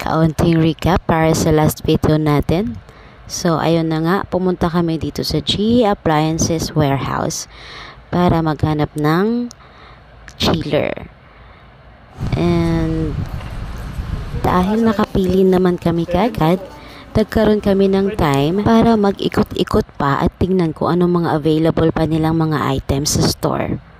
kaunting recap para sa last video natin. So, ayun na nga, pumunta kami dito sa G Appliances Warehouse para maghanap ng chiller. And dahil nakapili naman kami kagad, nagkaroon kami ng time para mag-ikot-ikot pa at tingnan ko anong mga available pa nilang mga items sa store.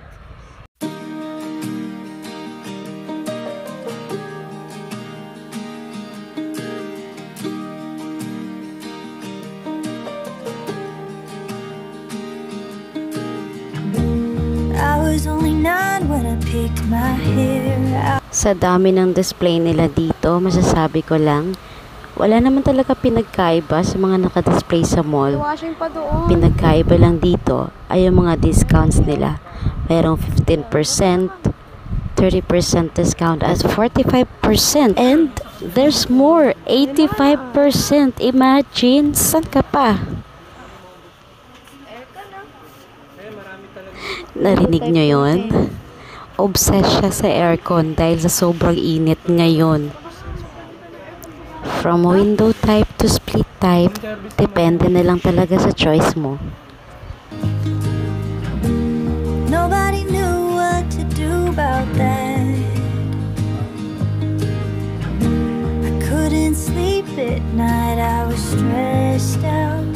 Sa dami ng display nila dito, masasabi ko lang, wala naman talaga pinagkaiba sa mga nakadisplay sa mall. Pinagkaiba lang dito ay yung mga discounts nila. Merong 15%, 30% discount as 45%. And there's more, 85%. Imagine, saan ka pa? Narinig nyo yon? Obsessed siya sa aircon dahil sa sobrang init ngayon. From window type to split type, depende na lang talaga sa choice mo. Nobody knew what to do about that. I couldn't sleep at night, I was stressed out.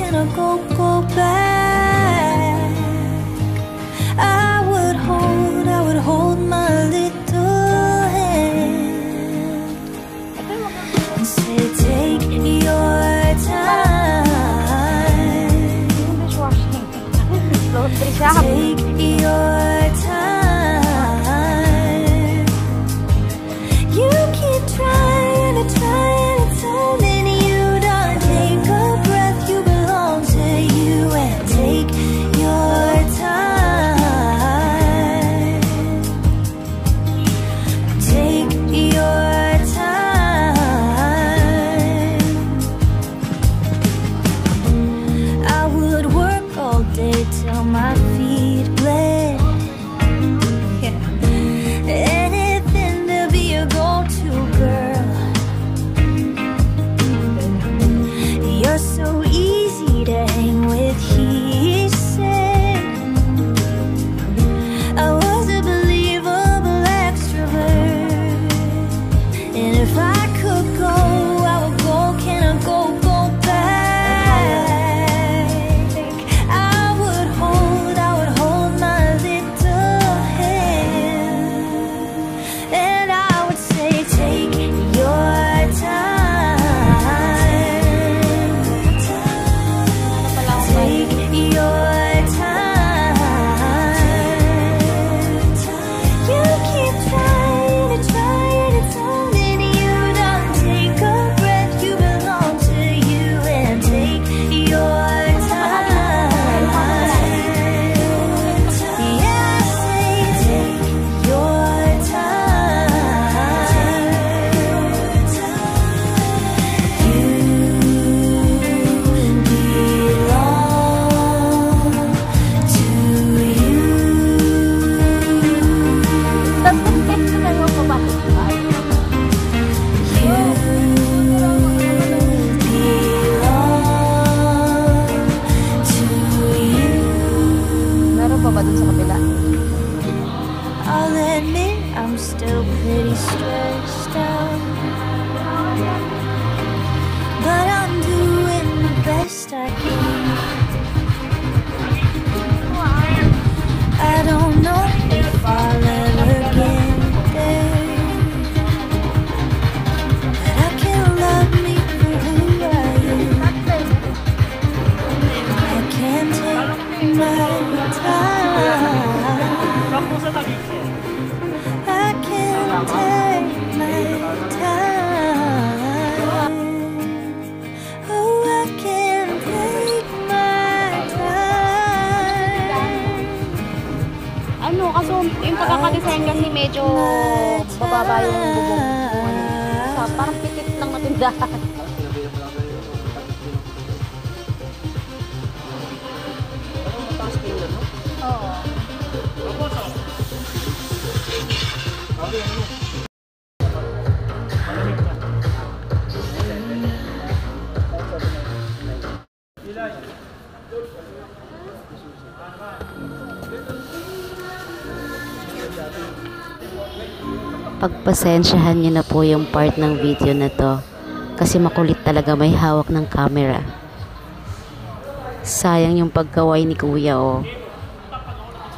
Can I go, go back? I would hold, I would hold my little hand and say, still pretty stressed out. But I'm doing the best I can. I don't know if I'll ever get there. But I can love me for who I am. I can't take my naka-design kasi medyo bababa yung bubong. Sa parang pitit lang na tindahan. Oo. Ano? Pagpasensyahan niyo na po yung part ng video na to kasi makulit talaga may hawak ng camera. Sayang yung pagkaway ni kuya oh.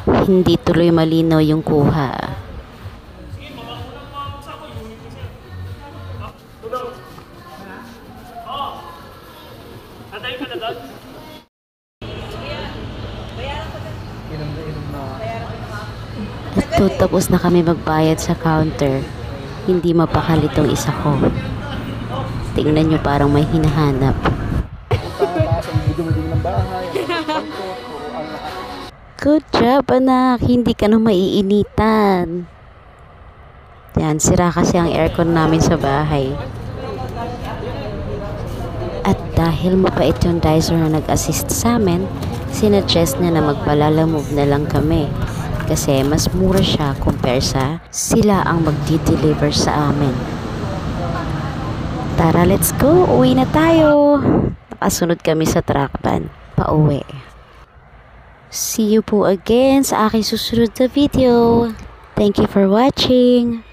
Hindi tuloy malinaw yung kuha. Ito, tapos na kami magbayad sa counter. Hindi mapakalitong isa ko. Tingnan nyo parang may hinahanap. Good job, anak. Hindi ka na maiinitan. Yan, sira kasi ang aircon namin sa bahay. At dahil mapait yung dicer na nag-assist sa amin, sinuggest niya na magpalalamove na lang kami. Kasi mas mura siya compare sa sila ang magdi-deliver sa amin. Tara, let's go. Uwi na tayo. Nakasunod kami sa truck van. Pauwi. See you po again sa aking susunod na video. Thank you for watching.